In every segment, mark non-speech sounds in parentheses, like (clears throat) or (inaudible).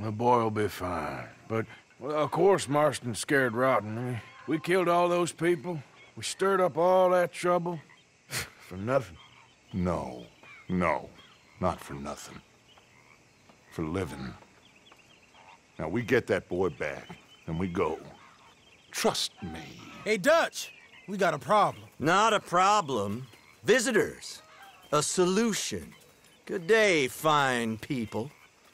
The boy will be fine. But, well, of course Marston's scared rotten. I mean, we killed all those people. We stirred up all that trouble. (laughs) For nothing. No, no, not for nothing. For living. Now, we get that boy back, and we go. Trust me. Hey, Dutch, we got a problem. Not a problem. Visitors. A solution. Good day, fine people.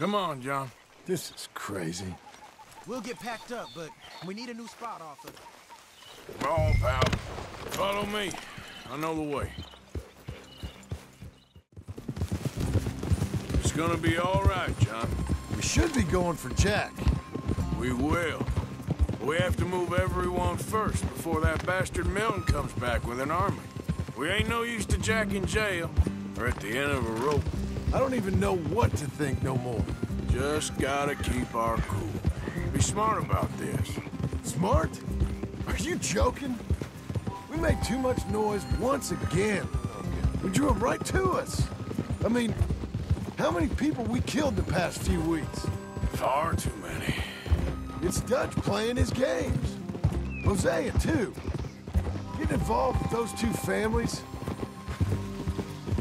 Come on, John. This is crazy. We'll get packed up, but we need a new spot off of. Come on, pal. Follow me. I know the way. It's gonna be all right, John. We should be going for Jack. We will. We have to move everyone first before that bastard Milton comes back with an army. We ain't no use to Jack in jail or at the end of a rope. I don't even know what to think no more. Just gotta keep our cool. Be smart about this. Smart? Are you joking? We made too much noise once again. We drew them right to us. I mean, how many people we killed the past few weeks? Far too many. It's Dutch playing his games. Hosea, too. Getting involved with those two families.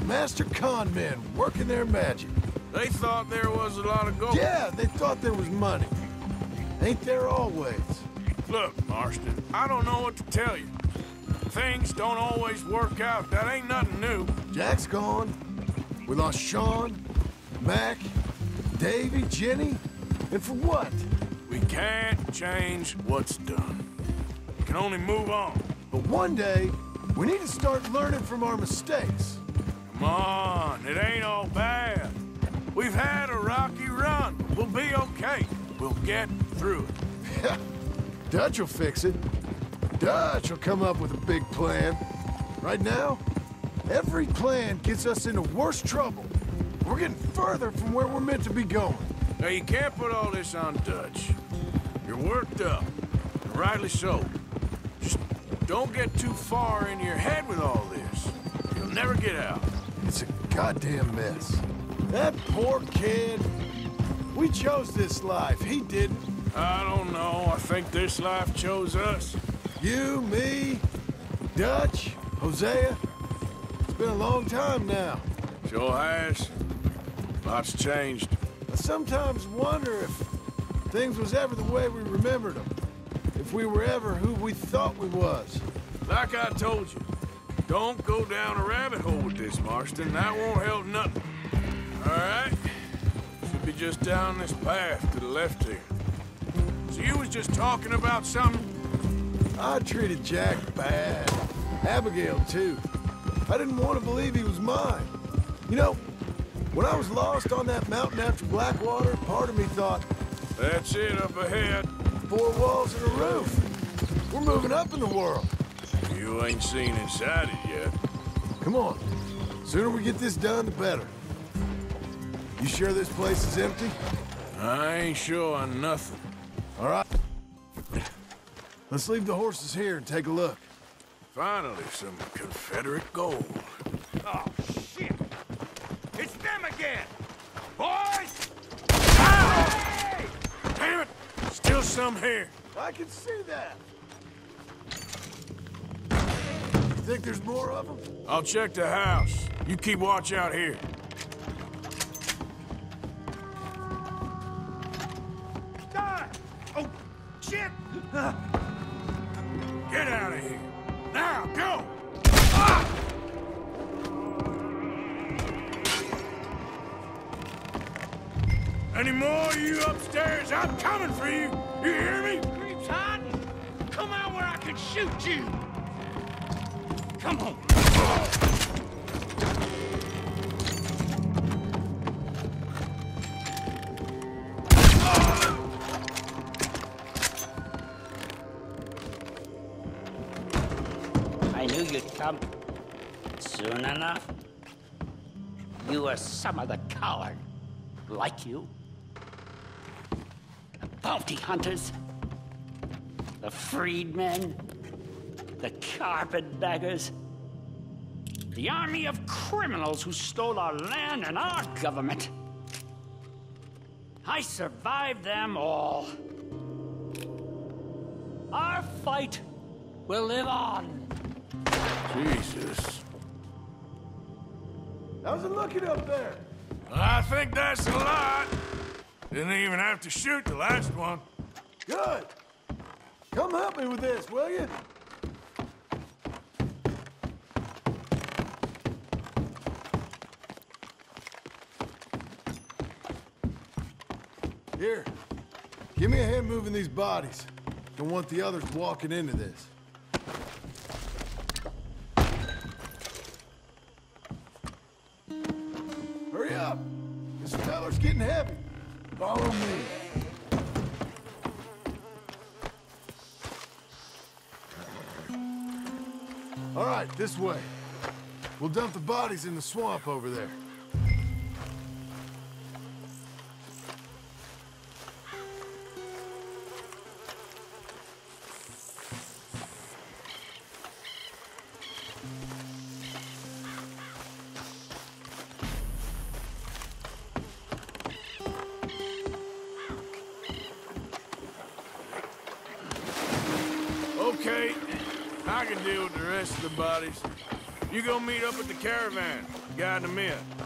Master con men working their magic. They thought there was a lot of gold. Yeah, they thought there was money. Ain't there always? Look, Marston, I don't know what to tell you. Things don't always work out. That ain't nothing new. Jack's gone. We lost Sean, Mac, Davy, Jenny. And for what? We can't change what's done. We can only move on. But one day, we need to start learning from our mistakes. Come on, it ain't all bad. We've had a rocky run. We'll be okay. We'll get through it. Dutch will fix it. Dutch will come up with a big plan. Right now, every plan gets us into worse trouble. We're getting further from where we're meant to be going. Now, you can't put all this on Dutch. You're worked up, and rightly so. Just don't get too far in your head with all this. You'll never get out. It's a goddamn mess. That poor kid. We chose this life. He didn't. I don't know. I think this life chose us. You, me, Dutch, Hosea. It's been a long time now. Sure has. Lots changed. I sometimes wonder if things was ever the way we remembered them. If we were ever who we thought we was. Like I told you, don't go down a rabbit hole with this, Marston. That won't help nothing. All right? Should be just down this path to the left here. So you was just talking about something? I treated Jack bad. Abigail, too. I didn't want to believe he was mine. You know, when I was lost on that mountain after Blackwater, part of me thought, That's it up ahead. four walls and a roof. We're moving up in the world. You ain't seen inside it yet. Come on. Sooner we get this done, the better. You sure this place is empty? I ain't sure on nothing. All right. Let's leave the horses here and take a look. Finally, some Confederate gold. Oh, shit! It's them again! Boys! Damn it! Still some here. I can see that. Think there's more of them? I'll check the house. You keep watch out here. Die! Oh, shit! (sighs) Get out of here. Now, go! Ah! Any more of you upstairs? I'm coming for you. You hear me? Creeps hiding! Come out where I can shoot you! Come on! I knew you'd come. Soon enough. You were some of the coward. Like you. The bounty hunters. The freedmen. The carpetbaggers. The army of criminals who stole our land and our government. I survived them all. Our fight will live on. Jesus. How's it looking up there? I think that's a lot. Didn't even have to shoot the last one. Good. Come help me with this, will you? Here. Give me a hand moving these bodies. Don't want the others walking into this. Hurry up. This teller's getting heavy. Follow me. All right, this way. We'll dump the bodies in the swamp over there. Can deal with the rest of the bodies. You go meet up with the caravan. Guide them in.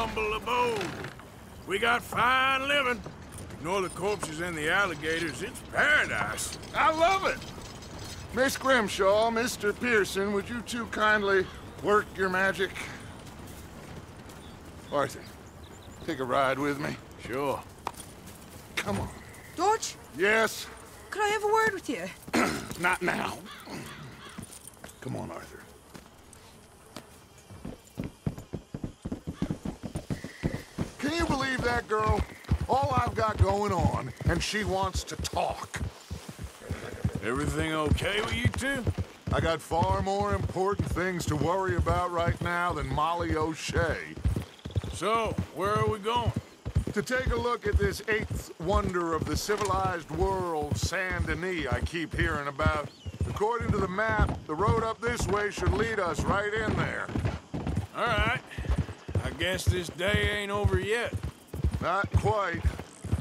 Humble abode. We got fine living. Ignore the corpses and the alligators. It's paradise. I love it. Miss Grimshaw, Mr. Pearson, would you two kindly work your magic? Arthur, take a ride with me. Sure. Come on. George, Yes, could I have a word with you? (clears throat) not now. Come on, Arthur. Can you believe that girl? All I've got going on, and she wants to talk. Everything okay with you two? I got far more important things to worry about right now than Molly O'Shea. So, where are we going? To take a look at this eighth wonder of the civilized world, Saint Denis, I keep hearing about. According to the map, the road up this way should lead us right in there. All right. I guess this day ain't over yet. Not quite.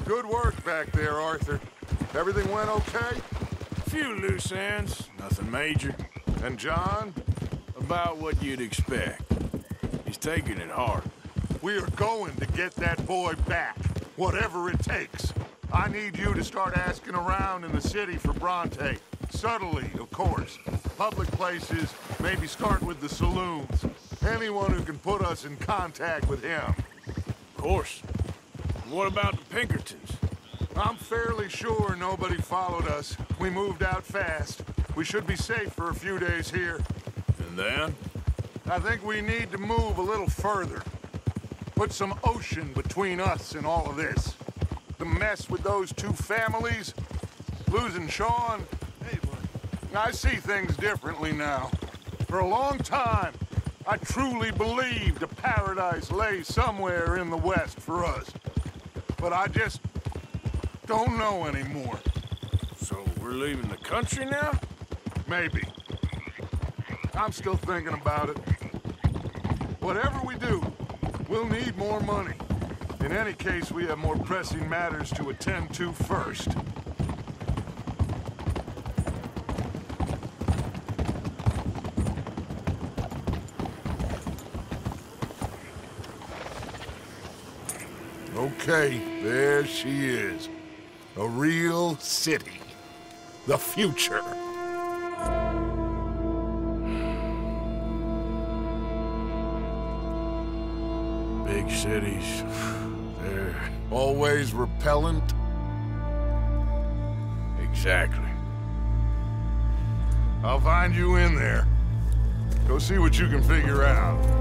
Good work back there, Arthur. Everything went okay? A Few loose ends, nothing major. And John? About what you'd expect. He's taking it hard. We are going to get that boy back, whatever it takes. I need you to start asking around in the city for Bronte. Subtly, of course. Public places, maybe start with the saloons. Anyone who can put us in contact with him. Of course. What about the Pinkertons? I'm fairly sure nobody followed us. We moved out fast. We should be safe for a few days here. And then? I think we need to move a little further. Put some ocean between us and all of this. The mess with those two families, losing Sean. Hey, I see things differently now. For a long time, I truly believed a paradise lay somewhere in the west for us. But I just don't know anymore. So we're leaving the country now? Maybe. I'm still thinking about it. Whatever we do, we'll need more money. In any case, we have more pressing matters to attend to first. Okay, there she is. A real city. The future. Big cities. (sighs) They're... Always repellent. Exactly. I'll find you in there. Go see what you can figure out.